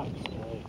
God's sake.